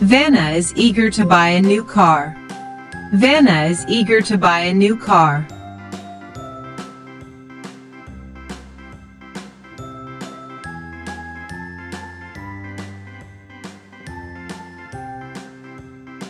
Vanna is eager to buy a new car. Vanna is eager to buy a new car.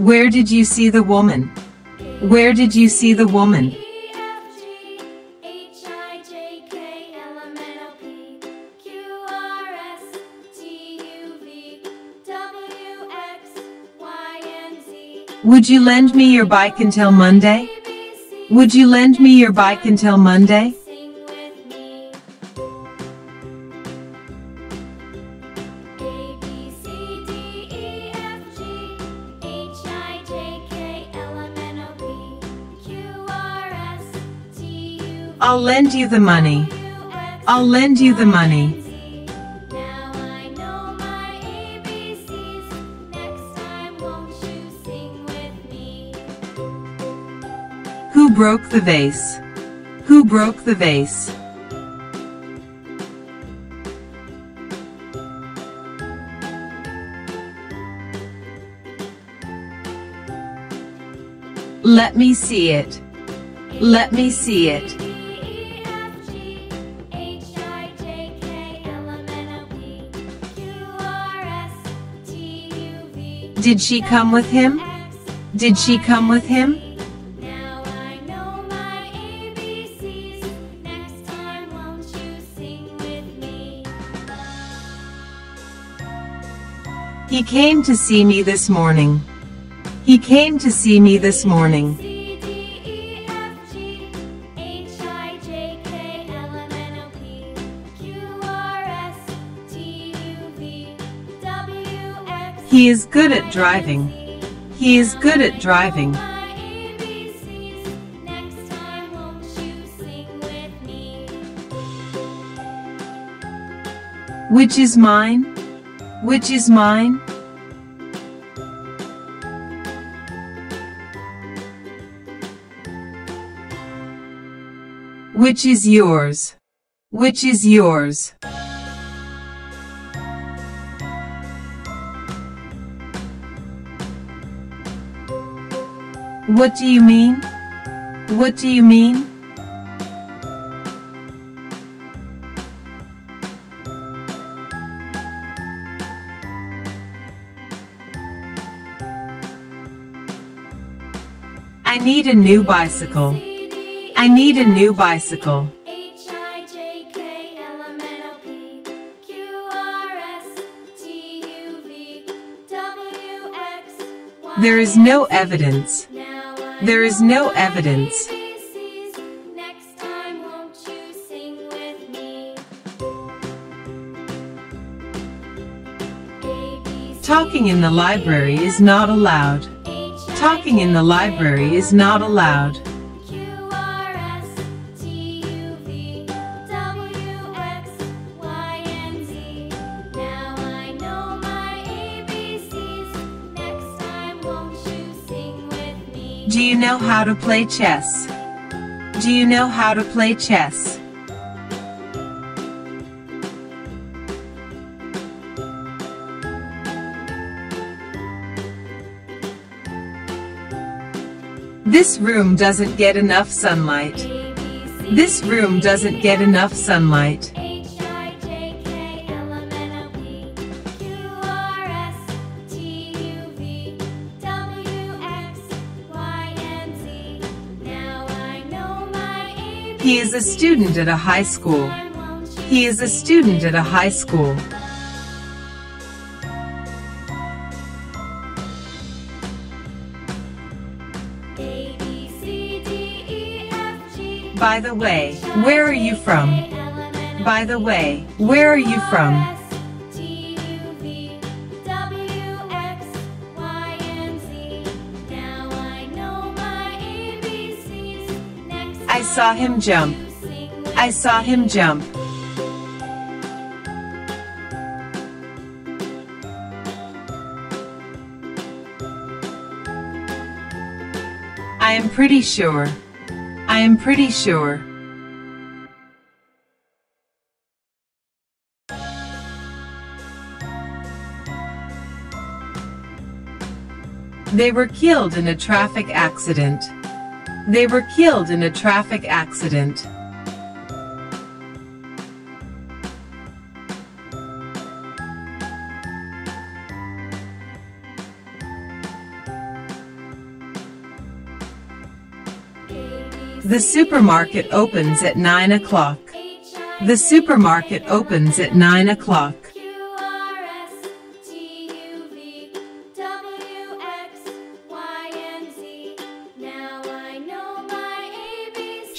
Where did you see the woman? Where did you see the woman? Would you lend me your bike until Monday? Would you lend me your bike until Monday? I'll lend you the money. I'll lend you the money. Who broke the vase? Who broke the vase? Let me see it. Let me see it. Did she come with him? Did she come with him? Now I know my ABCs. Next time, won't you sing with me? He came to see me this morning. He came to see me this morning. He is good at driving. He is good at driving. Which is mine? Which is mine? Which is yours? Which is yours? What do you mean? What do you mean? I need a new bicycle. I need a new bicycle. There is no evidence. There is no evidence. Talking in the library is not allowed. Talking in the library is not allowed. Do you know how to play chess? Do you know how to play chess? This room doesn't get enough sunlight. This room doesn't get enough sunlight. He is a student at a high school. He is a student at a high school. By the way, where are you from? By the way, where are you from? saw him jump. I saw him jump. I am pretty sure. I am pretty sure. They were killed in a traffic accident. They were killed in a traffic accident. The supermarket opens at 9 o'clock. The supermarket opens at 9 o'clock.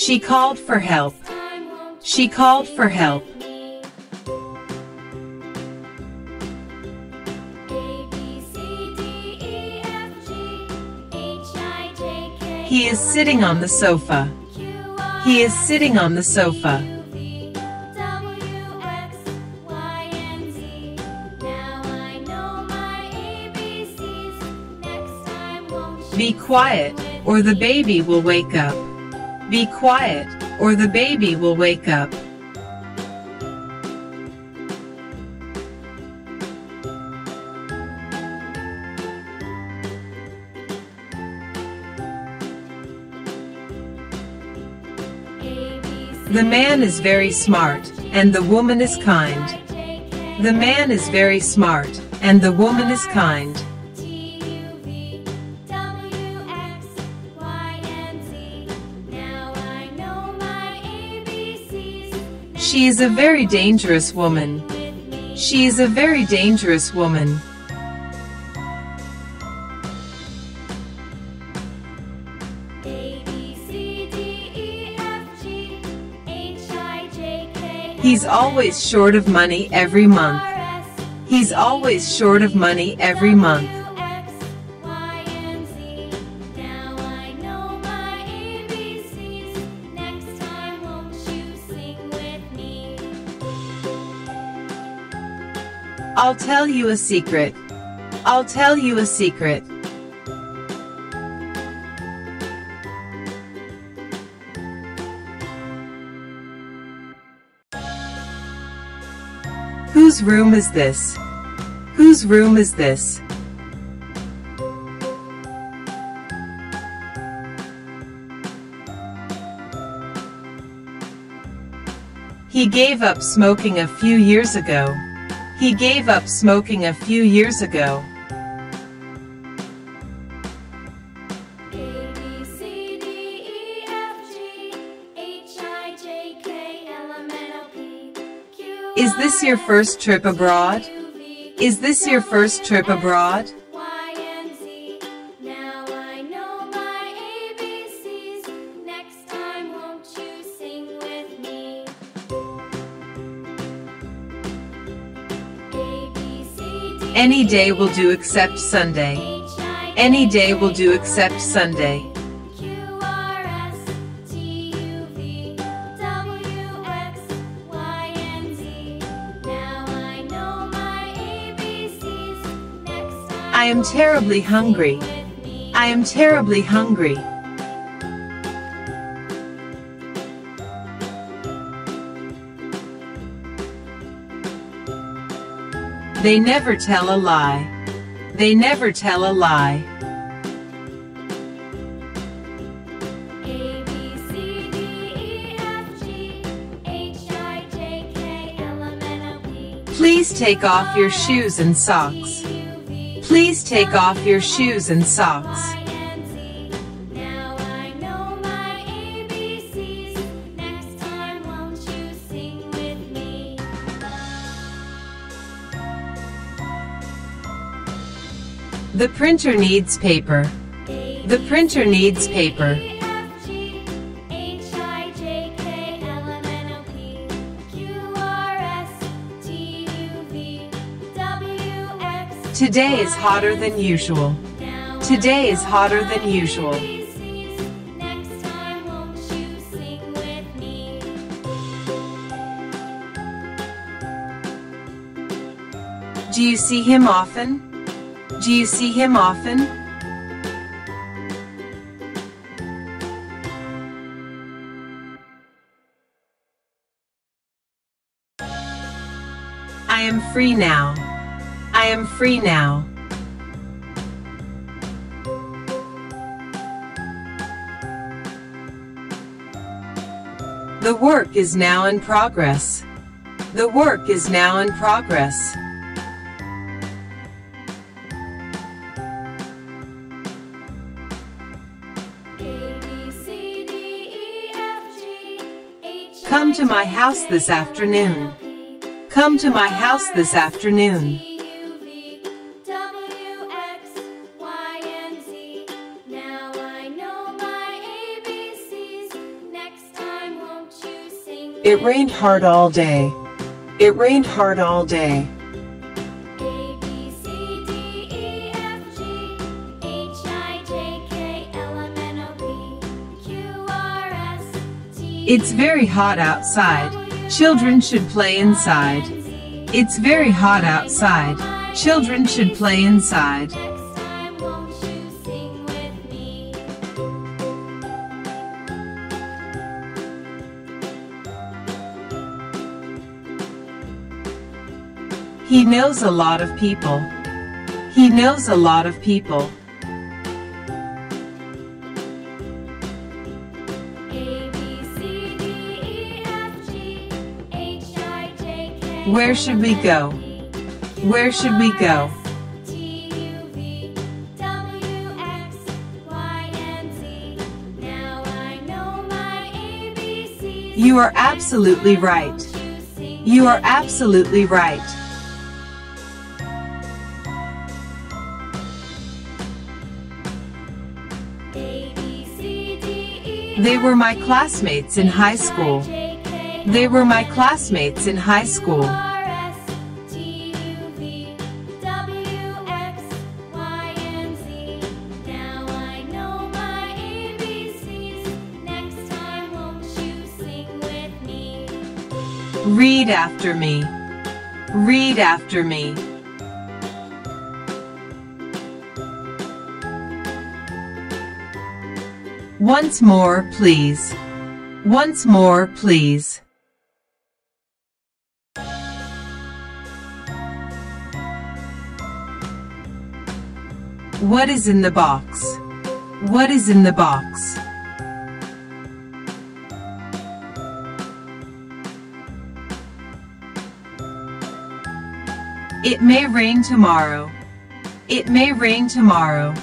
She called for help. She called for help. He is sitting on the sofa. He is sitting on the sofa. Be quiet, or the baby will wake up. Be quiet, or the baby will wake up. The man is very smart, and the woman is kind. The man is very smart, and the woman is kind. She is a very dangerous woman. She is a very dangerous woman. He's always short of money every month. He's always short of money every month. I'll tell you a secret. I'll tell you a secret. Whose room is this? Whose room is this? He gave up smoking a few years ago. He gave up smoking a few years ago. Is this your first trip abroad? Is this your first trip abroad? Any day will do except Sunday. Any day will do except Sunday. I am terribly hungry. I am terribly hungry. They never tell a lie. They never tell a lie. Please take off your shoes and socks. Please take off your shoes and socks. The printer needs paper. The printer needs paper. Today is hotter than usual. Today is hotter than usual. Do you see him often? Do you see him often? I am free now. I am free now. The work is now in progress. The work is now in progress. Come to my house this afternoon. Come to my house this afternoon. T, U, V, W, X, Y, and Z. Now I know my ABCs. Next time, won't you sing? It rained hard all day. It rained hard all day. It's very hot outside. Children should play inside. It's very hot outside. Children should play inside. He knows a lot of people. He knows a lot of people. Where should we go? Where should we go? You are absolutely right. You are absolutely right. They were my classmates in high school. They were my classmates in high school. R, S, T, U, V, W, X, Y, and Z. Now I know my ABCs. Next time, won't you sing with me? Read after me. Read after me. Once more, please. Once more, please. What is in the box? What is in the box? It may rain tomorrow. It may rain tomorrow.